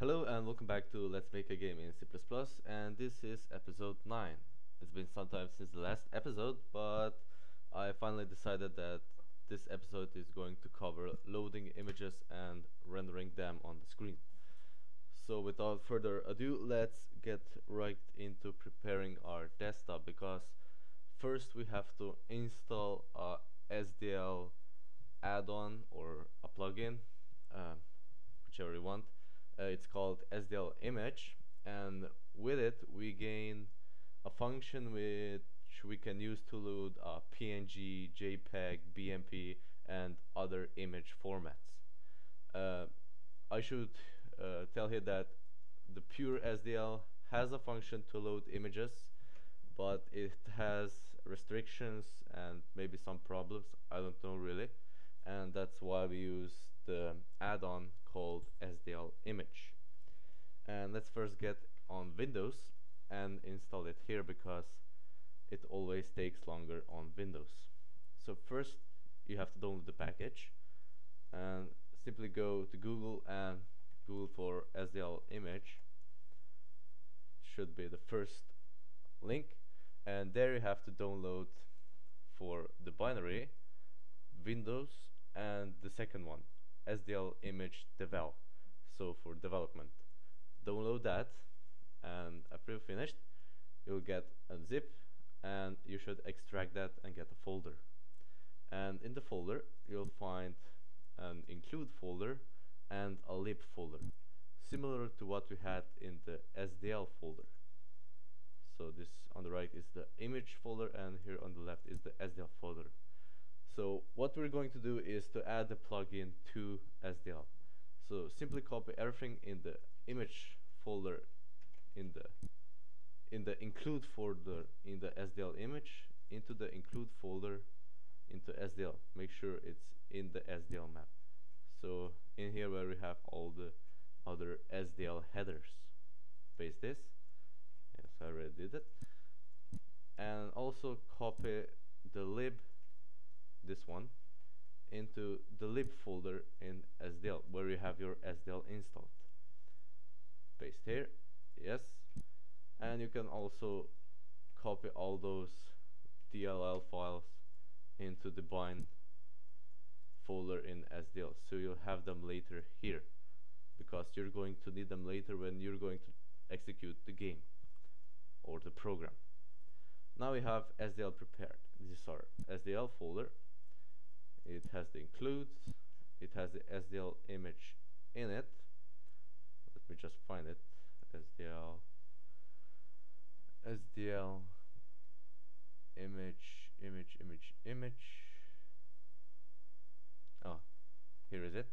Hello and welcome back to Let's Make a Game in C++ and this is episode 9. It's been some time since the last episode but I finally decided that this episode is going to cover loading images and rendering them on the screen. So without further ado let's get right into preparing our desktop because first we have to install a SDL add-on or a plugin uh, whichever you want uh, it's called SDL image and with it we gain a function which we can use to load a PNG, JPEG, BMP and other image formats. Uh, I should uh, tell here that the pure SDL has a function to load images but it has restrictions and maybe some problems I don't know really and that's why we use the add-on called SDL image. And let's first get on Windows and install it here because it always takes longer on Windows. So first you have to download the package and simply go to Google and Google for SDL image. Should be the first link. And there you have to download for the binary Windows and the second one SDL image devel so for development. Download that and after you finished you'll get a zip and you should extract that and get a folder. And in the folder you'll find an include folder and a lib folder similar to what we had in the SDL folder. So this on the right is the image folder and here on the left is the SDL folder so what we're going to do is to add the plugin to SDL. So simply copy everything in the image folder in the in the include folder in the SDL image into the include folder into SDL. Make sure it's in the SDL map. So in here where we have all the other SDL headers. Paste this. Yes, I already did it. And also copy the lib this one into the lib folder in SDL where you have your SDL installed. Paste here yes. And you can also copy all those DLL files into the bin folder in SDL so you'll have them later here because you're going to need them later when you're going to execute the game or the program. Now we have SDL prepared. This is our SDL folder it has the includes. It has the SDL image in it. Let me just find it. SDL SDL image image image image. Oh here is it.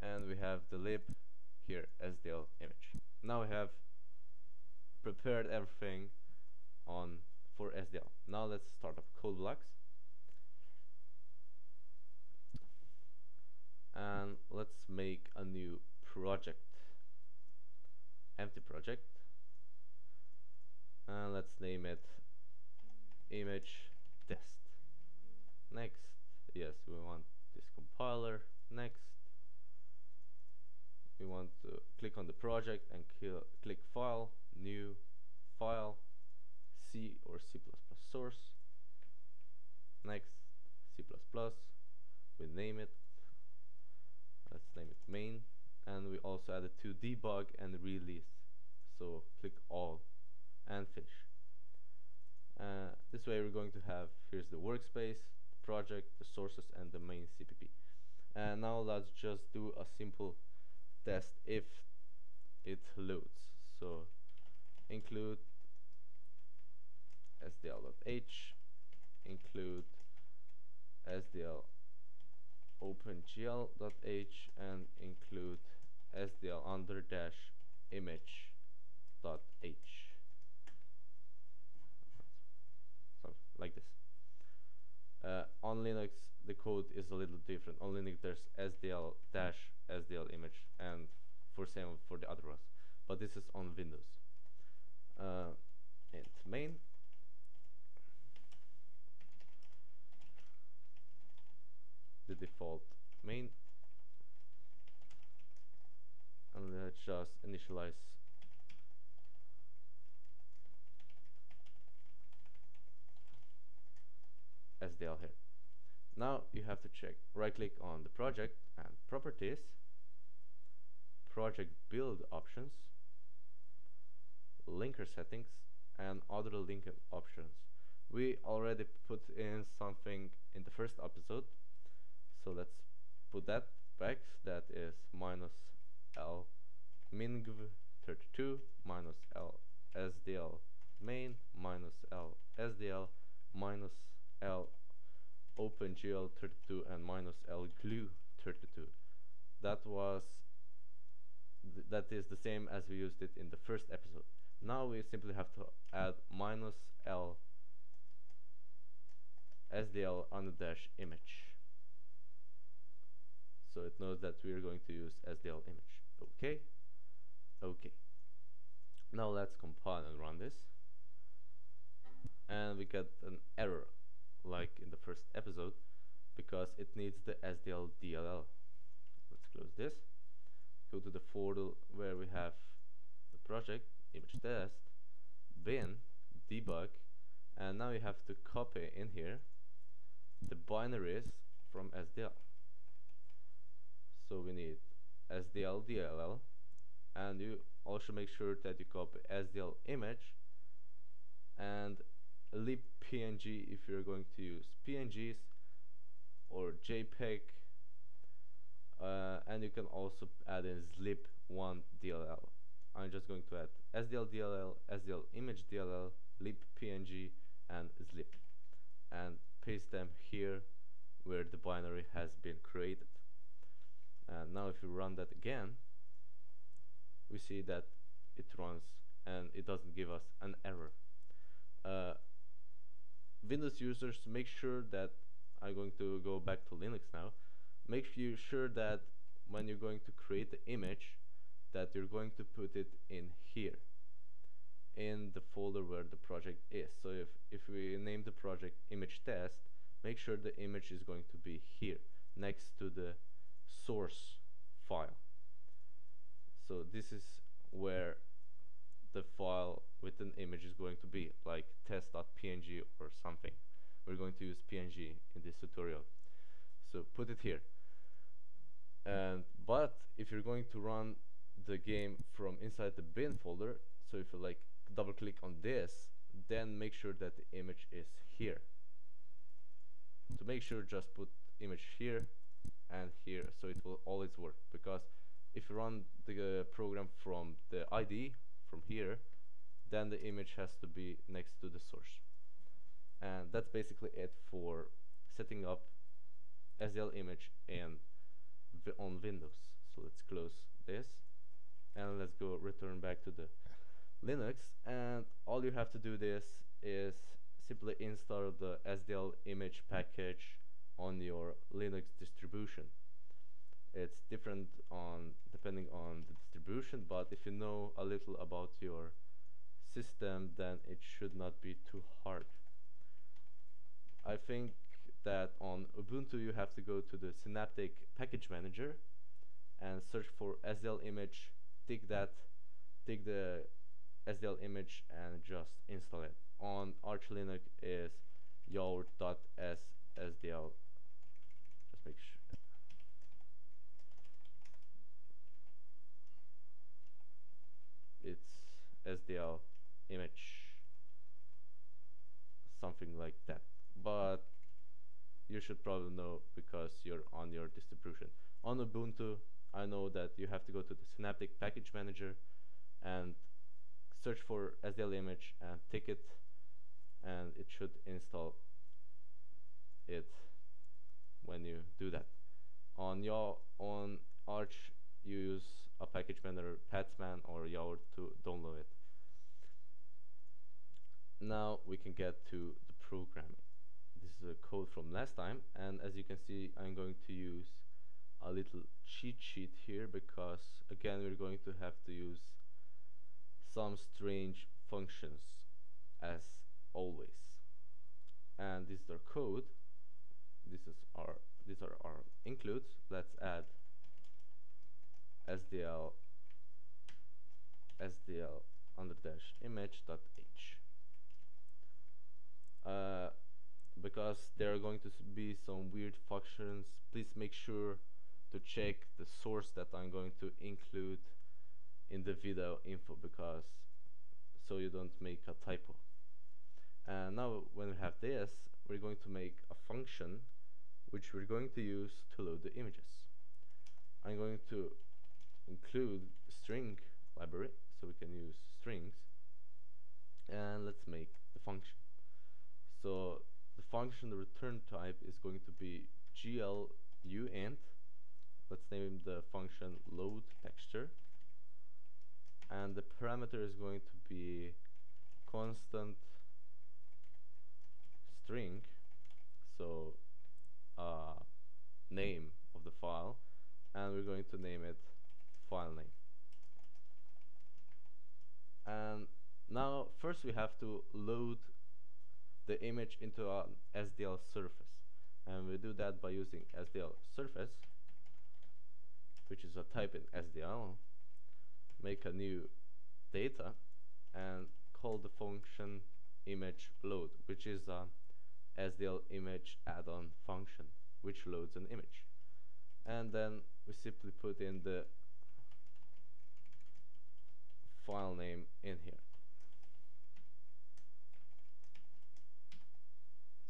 And we have the lib here SDL image. Now we have prepared everything on for SDL now let's start up Code::Blocks and let's make a new project. Empty project. And let's name it image test. Next. Yes we want this compiler. Next. We want to click on the project and click file new file C or C++ source. Next. C++ we name it name it main and we also added to debug and release. So click all and finish. Uh, this way we're going to have here's the workspace project the sources and the main CPP and now let's just do a simple test if it loads. So include sdl.h include sdl opengl.h and include sdl under dash image dot h. So like this. Uh, on Linux the code is a little different. On Linux there's sdl dash sdl image and for same for the other ones. But this is on Windows. Uh, and main default main. And let's just initialize. SDL here. Now you have to check, right click on the project and properties, project build options, linker settings, and other linker options. We already put in something in the first episode, so let's put that back. That is minus L mingv 32 minus L SDL main minus L SDL minus L OpenGL32 and minus L glu32. That was th that is the same as we used it in the first episode. Now we simply have to add minus L SDL on the dash image. So it knows that we are going to use SDL image. Okay? Okay. Now let's compile and run this. And we get an error like in the first episode because it needs the SDL DLL. Let's close this. Go to the folder where we have the project, image test, bin, debug, and now you have to copy in here the binaries from SDL. So we need SDL DLL and you also make sure that you copy SDL image and lib PNG if you're going to use PNGs or JPEG uh, and you can also add in zlib1 DLL I'm just going to add SDL DLL, SDL image DLL, lib PNG and zlib and paste them here where the binary has been created and now if you run that again we see that it runs and it doesn't give us an error. Uh, Windows users make sure that I'm going to go back to Linux now make sure that when you're going to create the image that you're going to put it in here in the folder where the project is. So if, if we name the project image test make sure the image is going to be here next to the source file. So this is where the file with an image is going to be like test.png or something. We're going to use png in this tutorial. So put it here. And but if you're going to run the game from inside the bin folder so if you like double click on this then make sure that the image is here. To make sure just put image here and here so it will always work. Because if you run the uh, program from the IDE from here then the image has to be next to the source. And that's basically it for setting up SDL image in on Windows. So let's close this and let's go return back to the Linux. And all you have to do this is simply install the SDL image package on your Linux distribution. It's different on depending on the distribution but if you know a little about your system then it should not be too hard. I think that on Ubuntu you have to go to the Synaptic package manager and search for SDL image take that take the SDL image and just install it. On Arch Linux is yaourt.ssdl just make sure. It's SDL image something like that. But you should probably know because you're on your distribution. On Ubuntu I know that you have to go to the Synaptic package manager and search for SDL image and tick it and it should install it when you do that. On your on Arch you use a package manager Pacman or Yaourt to download it. Now we can get to the programming. This is a code from last time and as you can see I'm going to use a little cheat sheet here because again we're going to have to use some strange functions as always. And this is our code this is our these are our includes. Let's add SDL sdl under dash image dot h. Uh, because there are going to be some weird functions please make sure to check the source that I'm going to include in the video info because so you don't make a typo. And now when we have this we're going to make a function which we're going to use to load the images. I'm going to include string library so we can use strings and let's make the function. So the function the return type is going to be gluint let's name the function load texture. And the parameter is going to be constant string. So uh, name of the file and we're going to name it file name. And now first we have to load the image into an SDL surface. And we do that by using SDL surface which is a type in SDL make a new data and call the function image load which is a SDL image add-on function which loads an image. And then we simply put in the file name in here.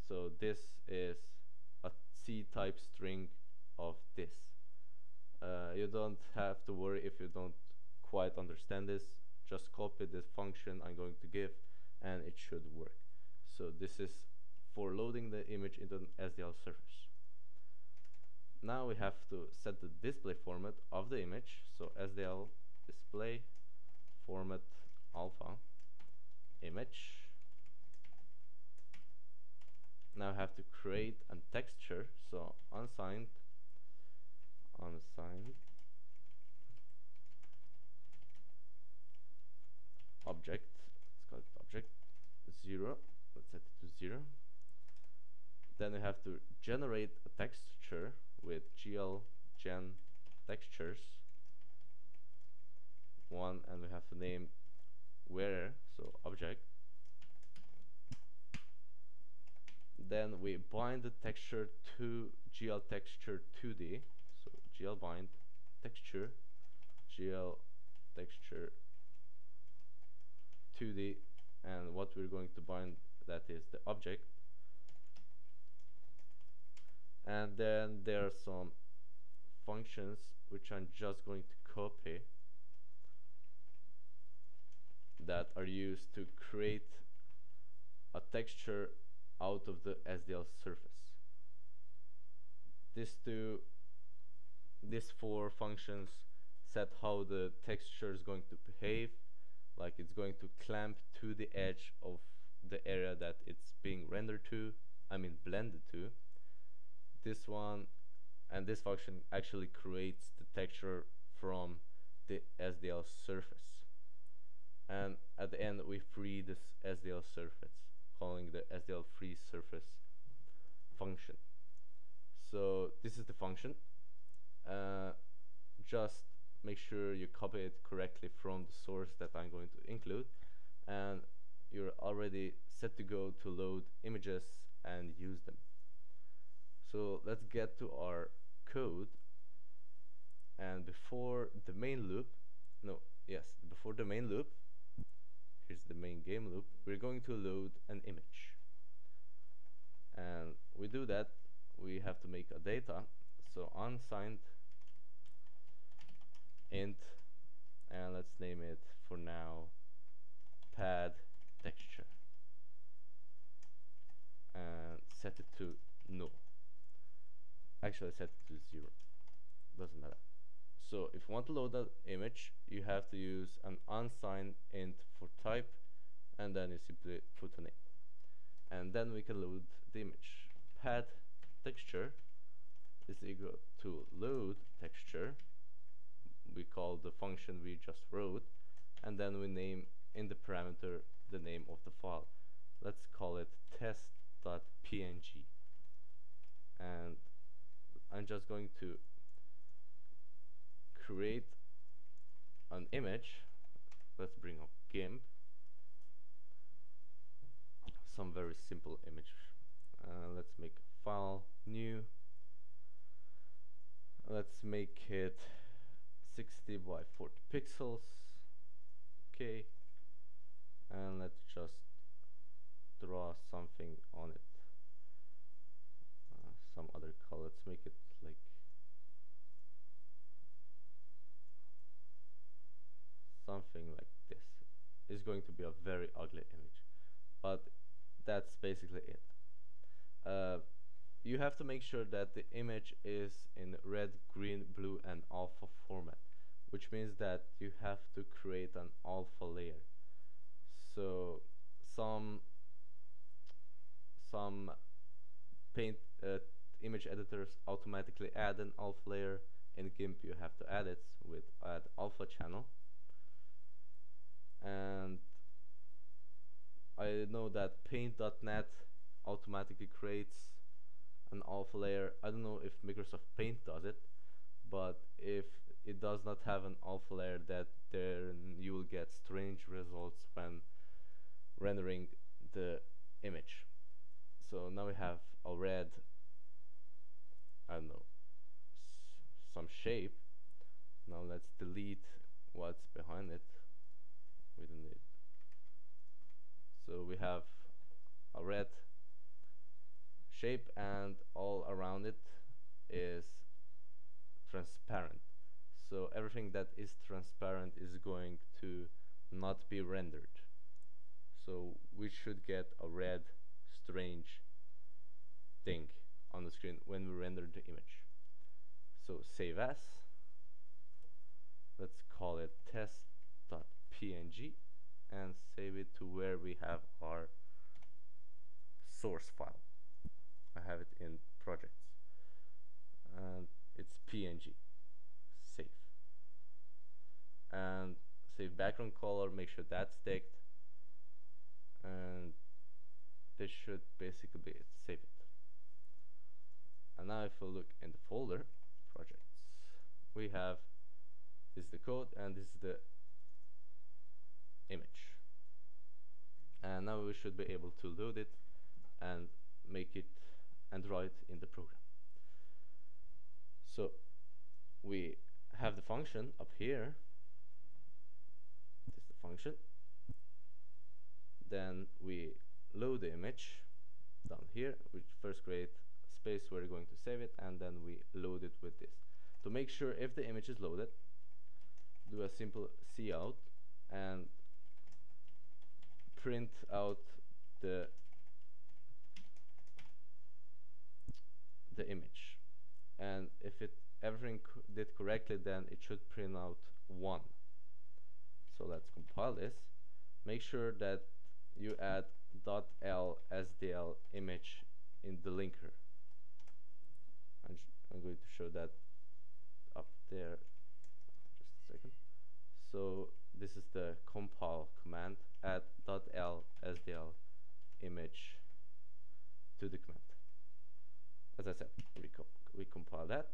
So this is a C type string of this. Uh, you don't have to worry if you don't quite understand this. Just copy this function I'm going to give and it should work. So this is for loading the image into an SDL surface. Now we have to set the display format of the image. So SDL display format alpha image. Now I have to create a texture. So unsigned unsigned object. Let's call it object. Zero. Let's set it to zero then we have to generate a texture with gl gen textures. One and we have to name where so object. Then we bind the texture to gl texture 2d so gl bind texture gl texture 2d and what we're going to bind that is the object and then there are some functions which I'm just going to copy that are used to create a texture out of the SDL surface. These two, these four functions set how the texture is going to behave, like it's going to clamp to the edge of the area that it's being rendered to, I mean blended to. This one and this function actually creates the texture from the SDL surface. And at the end we free this SDL surface calling the SDL free surface function. So this is the function. Uh, just make sure you copy it correctly from the source that I'm going to include and you're already set to go to load images and use them. So let's get to our code. And before the main loop no yes before the main loop here's the main game loop we're going to load an image. And we do that we have to make a data. So unsigned int and let's name it for now pad texture. And set it to no actually set to zero. Doesn't matter. So if you want to load that image you have to use an unsigned int for type and then you simply put a name. And then we can load the image. Pad texture is equal to load texture. We call the function we just wrote and then we name in the parameter the name of the file. Let's call it test.png and I'm just going to create an image let's bring up GIMP. Some very simple image. Uh, let's make file new. Let's make it 60 by 40 pixels. Okay. And let's just draw something on it. Some other color. Let's make it like something like this. Is going to be a very ugly image. But that's basically it. Uh, you have to make sure that the image is in red green blue and alpha format which means that you have to create an alpha layer. So some some paint uh, image editors automatically add an alpha layer in GIMP. You have to add it with add alpha channel. And I know that paint.net automatically creates an alpha layer. I don't know if Microsoft Paint does it but if it does not have an alpha layer that then you will get strange results when rendering the image. So now we have a red I don't know some shape. Now let's delete what's behind it. Don't need. So we have a red shape and all around it is transparent. So everything that is transparent is going to not be rendered. So we should get a red strange thing on the screen when we render the image. So save as. Let's call it test.png and save it to where we have our source file. I have it in projects. And it's png. Save. And save background color make sure that's ticked and this should basically be it. Save it and now if we look in the folder projects we have this is the code and this is the image. And now we should be able to load it and make it and it in the program. So we have the function up here. This is the function. Then we load the image down here we first create space we're going to save it and then we load it with this. To make sure if the image is loaded do a simple cout and print out the the image. And if it everything co did correctly then it should print out 1 so let's compile this. Make sure that you add .l sdl image in the linker I'm, going to show that up there. Just a second. So this is the compile command add .l sdl image to the command. As I said we, co we compile that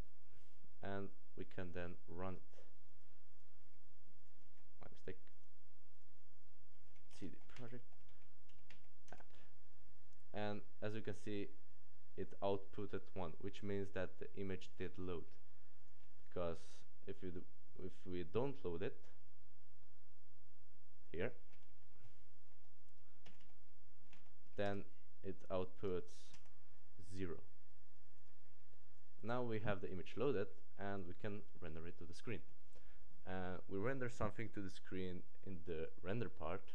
and we can then run it. My mistake. Cd project? App and as you can see it outputted 1 which means that the image did load. Because if you do, if we don't load it here then it outputs 0 now we have the image loaded and we can render it to the screen. Uh, we render something to the screen in the render part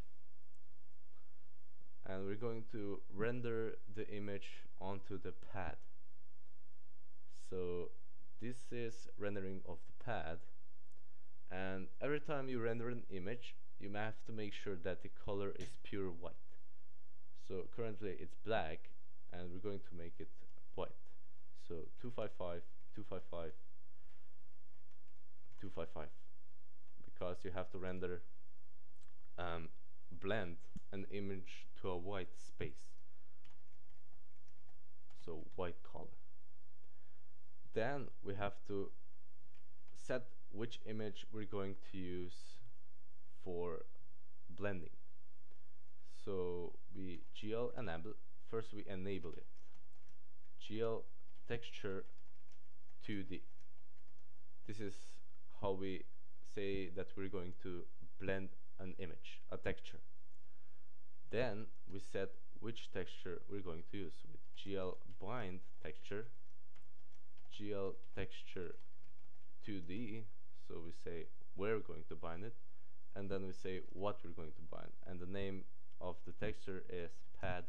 and we're going to render the image onto the pad. So this is rendering of the pad. And every time you render an image you have to make sure that the color is pure white. So currently it's black and we're going to make it white. So 255 255 255 because you have to render um, blend an image to a white space so white color. Then we have to set which image we're going to use for blending. So we gl enable first we enable it. Gl texture 2d this is how we say that we're going to blend an image a texture. Then we set which texture we're going to use with gl bind texture gl texture 2d so we say we're going to bind it and then we say what we're going to bind and the name of the texture is pad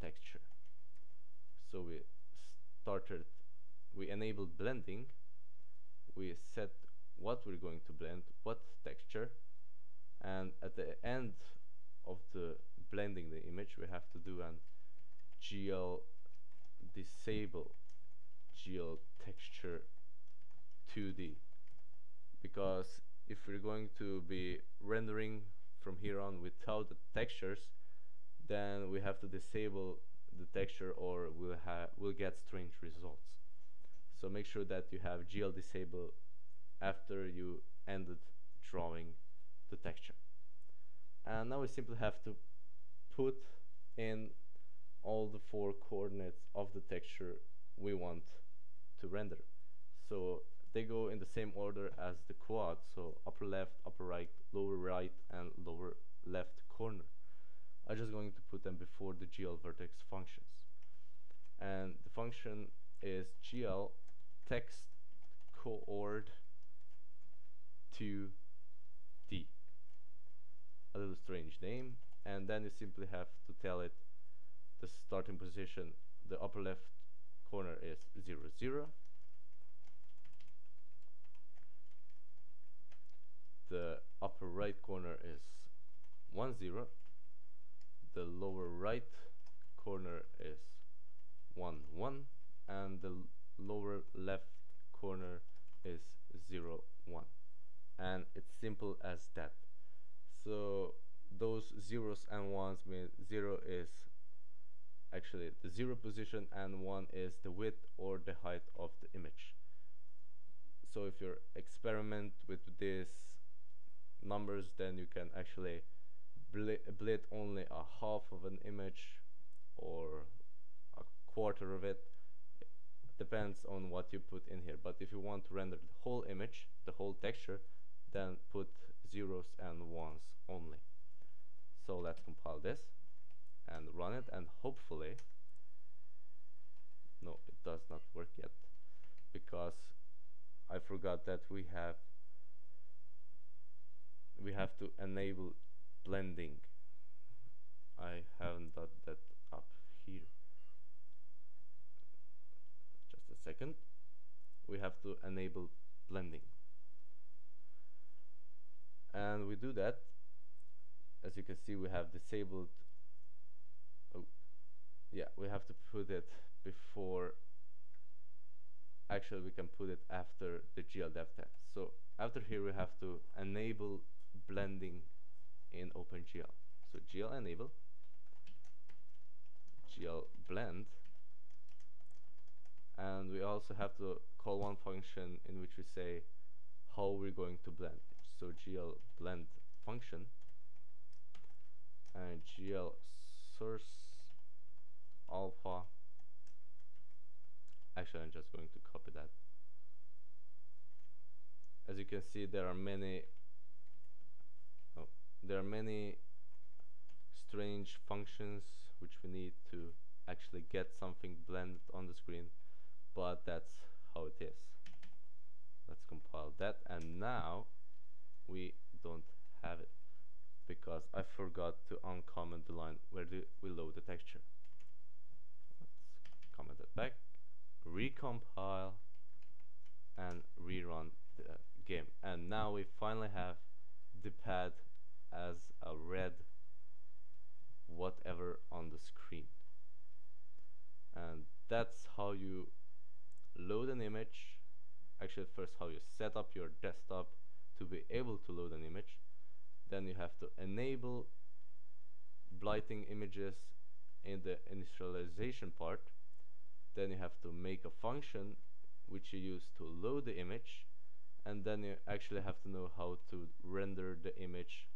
texture. So we started we enabled blending we set what we're going to blend what texture and at the end of the blending the image we have to do an gl disable gl texture 2d because if we're going to be rendering from here on without the textures then we have to disable the texture or we'll have we'll get strange results. So make sure that you have gl disable after you ended drawing the texture. And now we simply have to put in all the four coordinates of the texture we want to render. So they go in the same order as the quad so upper left upper right lower right and lower left corner. I'm just going to put them before the GL vertex functions. And the function is GL tex coord 2d a little strange name. And then you simply have to tell it the starting position the upper left corner is 0 0 the upper right corner is 1 0 the lower right corner is 1 1 and the lower left corner is 0 1 and it's simple as that. So those zeros and ones mean 0 is actually the 0 position and 1 is the width or the height of the image. So if you experiment with this numbers then you can actually blit only a half of an image or a quarter of it. Depends on what you put in here. But if you want to render the whole image the whole texture then put zeros and ones only. So let's compile this and run it and hopefully no it does not work yet because I forgot that we have we have to enable blending. I haven't got that up here. Just a second. We have to enable blending. And we do that. As you can see we have disabled yeah we have to put it before actually we can put it after the GL depth test so after here we have to enable blending in OpenGL. So GL enable, GL blend, and we also have to call one function in which we say how we're going to blend. So GL blend function and GL source alpha. Actually, I'm just going to copy that. As you can see, there are many oh, there are many strange functions which we need to actually get something blended on the screen but that's how it is let's compile that and now we don't have it because I forgot to uncomment the line where do we load the texture comment it back recompile and rerun the game. And now we finally have the pad as a red whatever on the screen. And that's how you load an image. Actually first how you set up your desktop to be able to load an image. Then you have to enable blighting images in the initialization part then you have to make a function which you use to load the image and then you actually have to know how to render the image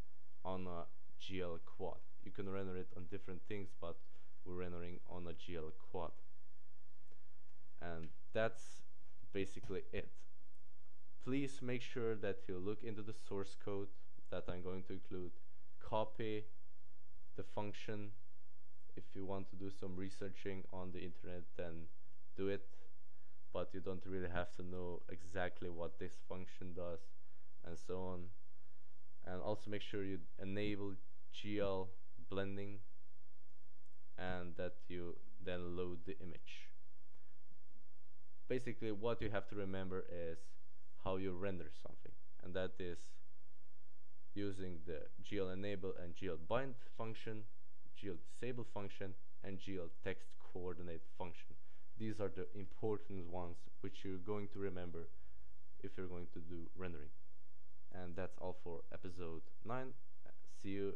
on a GL quad. You can render it on different things, but we're rendering on a GL quad. And that's basically it. Please make sure that you look into the source code that I'm going to include, copy the function. If you want to do some researching on the internet, then do it. But you don't really have to know exactly what this function does and so on. And also make sure you enable GL blending and that you then load the image. Basically what you have to remember is how you render something and that is using the GL enable and GL bind function, GL disable function and GL text coordinate function. These are the important ones which you're going to remember if you're going to do rendering. And that's all for episode 9. See you